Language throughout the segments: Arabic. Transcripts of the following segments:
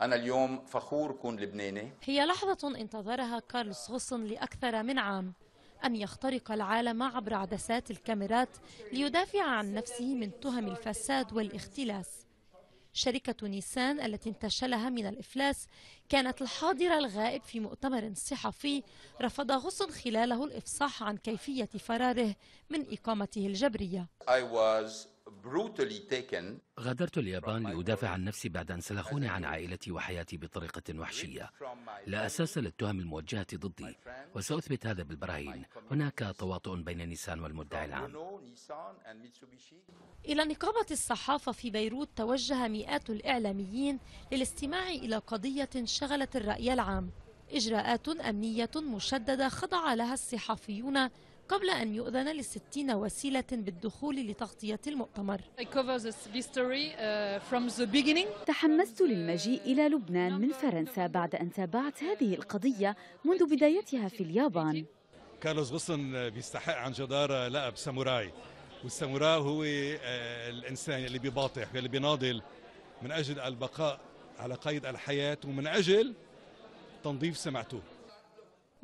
أنا اليوم فخور كون لبناني. هي لحظة انتظرها كارلوس غصن لأكثر من عام أن يخترق العالم عبر عدسات الكاميرات ليدافع عن نفسه من تهم الفساد والاختلاس. شركة نيسان التي انتشلها من الإفلاس كانت الحاضرة الغائب في مؤتمر صحفي رفض غصن خلاله الإفصاح عن كيفية فراره من إقامته الجبرية. I was غادرت اليابان لأدافع عن نفسي بعد أن سلخوني عن عائلتي وحياتي بطريقة وحشية. لا أساس للتهم الموجهة ضدي. وسأثبت هذا بالبراهين. هناك تواطؤ بين نيسان والمدعي العام. إلى نقابة الصحافة في بيروت توجه مئات الإعلاميين للاستماع إلى قضية شغلت الرأي العام. إجراءات أمنية مشددة خضع لها الصحفيون قبل أن يؤذن لستين وسيلة بالدخول لتغطية المؤتمر. Uh. تحمست للمجيء إلى لبنان من فرنسا بعد أن تابعت هذه القضية منذ بدايتها في اليابان. كارلوس غصن بيستحق عن جدارة لقب ساموراي. والساموراي هو آه، الإنسان اللي بيباطح اللي بيناضل من أجل البقاء على قيد الحياة ومن أجل تنظيف سمعته.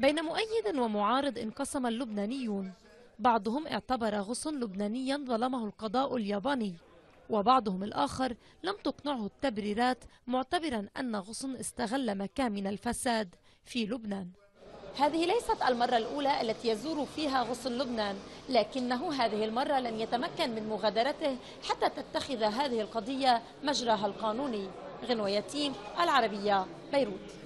بين مؤيد ومعارض انقسم اللبنانيون. بعضهم اعتبر غصن لبنانيا ظلمه القضاء الياباني وبعضهم الآخر لم تقنعه التبريرات معتبرا أن غصن استغل مكان من الفساد في لبنان. هذه ليست المرة الأولى التي يزور فيها غصن لبنان لكنه هذه المرة لن يتمكن من مغادرته حتى تتخذ هذه القضية مجراها القانوني. غنوة يتيم العربية بيروت.